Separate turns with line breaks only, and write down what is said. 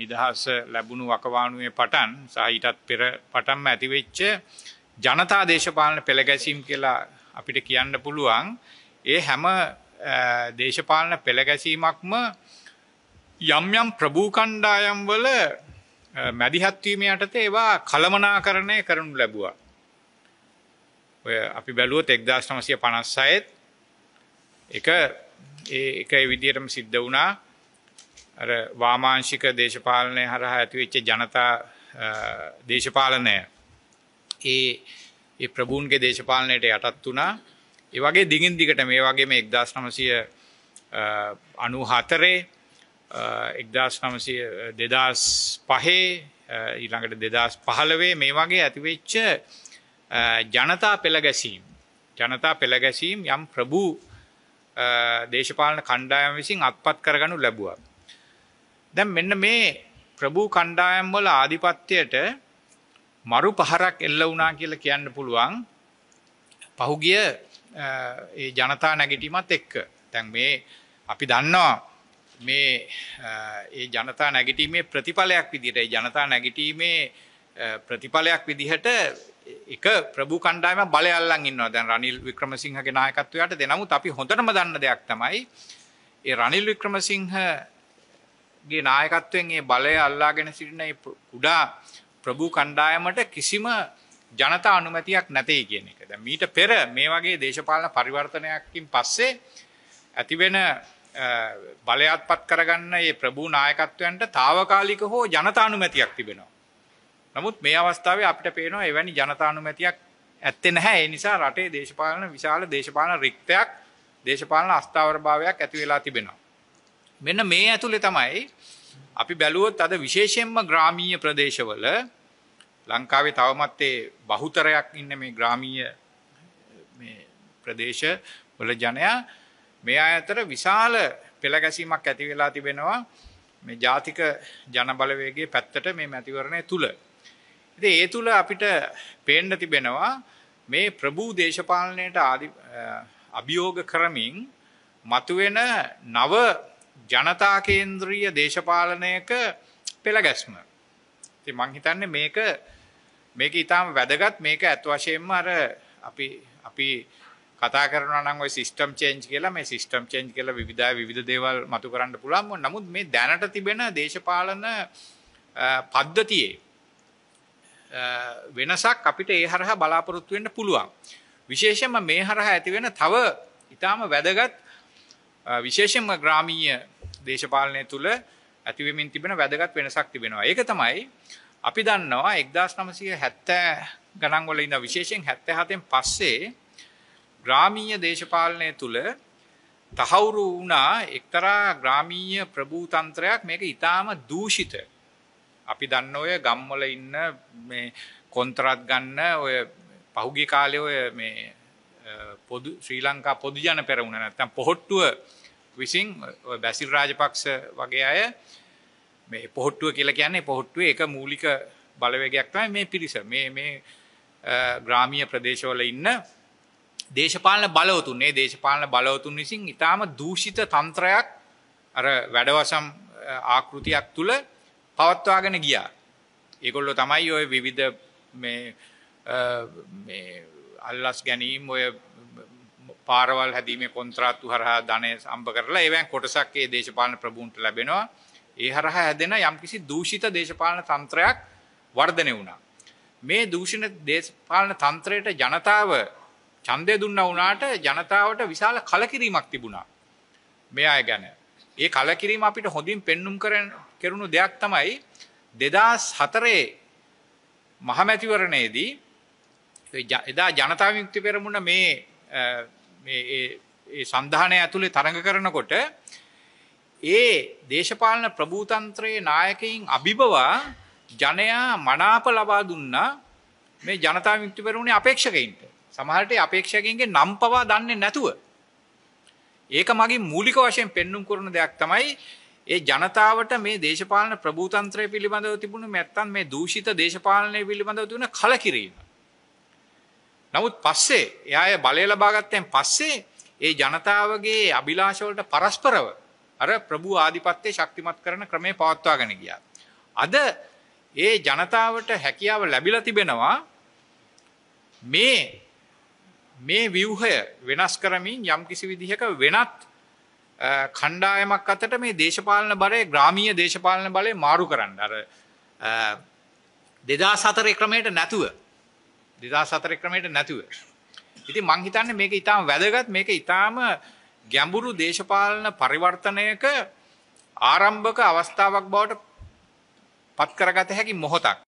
නිදහස ලැබුණු වකවානුවේ පටන් සහ ඊටත් පෙර පටන්ම ඇතිවෙච්ච ජනතා දේශපාලන පෙළගැසීම් කියලා අපිට කියන්න පුළුවන් ඒ හැම දේශපාලන පෙළගැසීමක්ම යම් යම් ප්‍රභූ කණ්ඩායම් වල මැදිහත්වීම යටතේ ඒවා කළමනාකරණය කරනු ලැබුවා. ඔය අපි බැලුවොත් 1956ත් එක ඒ එක විදිහටම සිද්ධ වුණා. අර වාමාංශික දේශපාලනය හරහා ඇතිවෙච්ච ජනතා දේශපාලනය ඒ ඒ ප්‍රභූන්ගේ දේශපාලනයට යටත් වුණා. ඒ වගේ දිගින් දිගට මේ වගේම 1994 1900 2005 ඊළඟට 2015 මේ වගේ ඇතිවෙච්ච ජනතා පෙළගැසීම් ජනතා පෙළගැසීම් යම් ප්‍රභූ දේශපාලන කණ්ඩායම් විසින් අත්පත් කරගනු ලැබුවා. දැන් මෙන්න මේ ප්‍රභූ කණ්ඩායම් වල ආධිපත්‍යයට මරු පහරක් එල්ල වුණා කියලා කියන්න පුළුවන්. පහුගිය ඒ ජනතා නැගිටීමත් එක්ක. දැන් මේ අපි දන්නවා මේ ඒ ජනතා නැගිටීමේ ප්‍රතිඵලයක් විදිහට ඒ ජනතා නැගිටීමේ ප්‍රතිඵලයක් විදිහට එක ප්‍රභූ කණ්ඩායම බලය අල්ලන් ඉන්නවා. දැන් රනිල් වික්‍රමසිංහගේ නායකත්වයට දෙනමුත් අපි හොඳටම දන්න දෙයක් තමයි ඒ රනිල් වික්‍රමසිංහගේ නායකත්වයෙන් ඒ බලය අල්ලාගෙන සිටින මේ කුඩා ප්‍රභූ කණ්ඩායමට කිසිම ජනතා අනුමැතියක් නැtei කියන එක. දැන් මීට පෙර මේ වගේ දේශපාලන පරිවර්තනයක්කින් පස්සේ ඇතිවෙන බලයත්පත් කරගන්න මේ ප්‍රභූ නායකත්වයන්ට తాවකාලික හෝ ජනතා අනුමැතියක් තිබෙනවා. නමුත් මේ අවස්ථාවේ අපිට පේනවා එවැනි ජනතානුමැතියක් ඇත්තේ නැහැ. ඒ නිසා රටේ දේශපාලන විශාල දේශපාලන රික්තයක්, දේශපාලන අස්ථාවරභාවයක් ඇති වෙලා තිබෙනවා. මෙන්න මේ ඇතුලේ තමයි අපි බැලුවොත් අද විශේෂයෙන්ම ග්‍රාමීය ප්‍රදේශවල ලංකාවේ තවමත් ඒ බහුතරයක් ඉන්න මේ ග්‍රාමීය මේ ප්‍රදේශ වල ජනයා මේ අතර විශාල පෙළගැසීමක් ඇති වෙලා තිබෙනවා මේ ජාතික ජනබලවේගයේ පැත්තට මේ මැතිවරණය තුල. ඉතින් ඒ තුල අපිට පේන්න තිබෙනවා මේ ප්‍රභූ දේශපාලනයට අභියෝග කරමින් මතුවෙන නව ජනතා කේන්ද්‍රීය දේශපාලනයක පෙළගැස්ම. ඉතින් මං හිතන්නේ මේක මේක ඊටාම වැදගත් මේක ඇත්ත වශයෙන්ම අර අපි අපි කතා කරනවා නම් ওই සිස්ටම් චේන්ජ් කියලා මේ සිස්ටම් චේන්ජ් කියලා විවිධ විවිධ දේවල් මතු කරන්න පුළුවන්. නමුත් මේ දැනට තිබෙන දේශපාලන පද්ධතියේ වෙනසක් අපිට ඒ හරහා බලාපොරොත්තු වෙන්න පුළුවන්. විශේෂයෙන්ම මේ හරහා ඇති වෙන තව ඊටාම වැදගත් විශේෂයෙන්ම ග්‍රාමීය දේශපාලනය තුල ඇති වෙමින් තිබෙන වැදගත් වෙනසක් තිබෙනවා. ඒක තමයි අපි දන්නවා 1970 ගණන් වල ඉඳන් විශේෂයෙන් 77න් පස්සේ ග්‍රාමීය දේශපාලනය තුල තහවුරු වුණා එක්තරා ග්‍රාමීය ප්‍රභූතන්ත්‍රයක් මේක ඊටාම දූෂිත අපි දන්න ඔය ගම්වල ඉන්න මේ කොන්ත්‍රාත් ගන්න ඔය පහුගිය කාලේ ඔය මේ පොදු ශ්‍රී ලංකා පොදු ජන පෙරමුණ නැත්තම් පොහොට්ටුව විසින් ඔය බැසිල් රාජපක්ෂ වගේ අය මේ පොහොට්ටුව කියලා කියන්නේ පොහොට්ටුවේ එක මූලික බලවේගයක් තමයි මේ පිරිස. මේ මේ ග්‍රාමීය ප්‍රදේශවල ඉන්න දේශපාලන බලවතුන් මේ දේශපාලන බලවතුන් විසින් ඊටාම දූෂිත තන්ත්‍රයක් අර වැඩවසම් ආකෘතියක් තුල පවත්වාගෙන ගියා. ඒගොල්ලෝ තමයි ওই විවිධ මේ මේ අල්ලස් ගැනීම ඔය පාරවල් හැදීමේ කොන්ත්‍රාත්තු හරහා ධනය අම්බ කරලා ඒවෙන් කොටසක් ඒ දේශපාලන ප්‍රභූන්ට ලැබෙනවා. ඒ හරහා හැදෙන යම්කිසි දූෂිත දේශපාලන තන්ත්‍රයක් වර්ධනය වුණා. මේ දූෂණ දේශපාලන තන්ත්‍රයට ජනතාව ඡන්දය දුන්නා වුණාට ජනතාවට විශාල කලකිරීමක් තිබුණා. මේ අය ගැන. ඒ කලකිරීම අපිට හොඳින් පෙන්눔 කරන කෙරුණු දෙයක් තමයි 2004 මහමැතිවරණයේදී එදා ජනතා විමුක්ති පෙරමුණ මේ මේ ඒ සන්ධානය ඇතුලේ තරඟ කරනකොට ඒ දේශපාලන ප්‍රභූතන්ත්‍රයේ නායකයින් අභිබවා ජනයා මනාප ලබා දුන්නා මේ ජනතා විමුක්ති පෙරමුණේ අපේක්ෂකයින්ට. සමහරට අපේක්ෂකයින්ගේ නම් පවා දන්නේ නැතුව. ඒක මගේ මූලික වශයෙන් පෙන්눔 කරන දෙයක් තමයි ඒ ජනතාවට මේ දේශපාලන ප්‍රභූතන්ත්‍රය පිළිබඳව තිබුණු නැත්තම් මේ දූෂිත දේශපාලනය පිළිබඳව තිබුණ කලකිරීම. නමුත් පස්සේ එයා බලය ලබා ගත්තෙන් පස්සේ ඒ ජනතාවගේ අභිලාෂ වලට පරස්පරව අර ප්‍රභූ ආධිපත්‍යය ශක්තිමත් කරන ක්‍රමේ පවත්වාගෙන ගියා. අද ඒ ජනතාවට හැකියාව ලැබිලා තිබෙනවා මේ මේ ව්‍යුහය වෙනස් කරමින් යම්කිසි විදිහක වෙනත් කණ්ඩායමක් අතට මේ දේශපාලන බලය ග්‍රාමීය දේශපාලන බලය මාරු කරන්න අර 2004 ක්‍රමයට නැතුව 2004 ක්‍රමයට නැතුව. ඉතින් මං හිතන්නේ මේක ඊටාම වැදගත්. මේක ඊටාම ගැඹුරු දේශපාලන පරිවර්තනයක ආරම්භක අවස්ථාවක් බවට පත් කරගත හැකි මොහොතක්.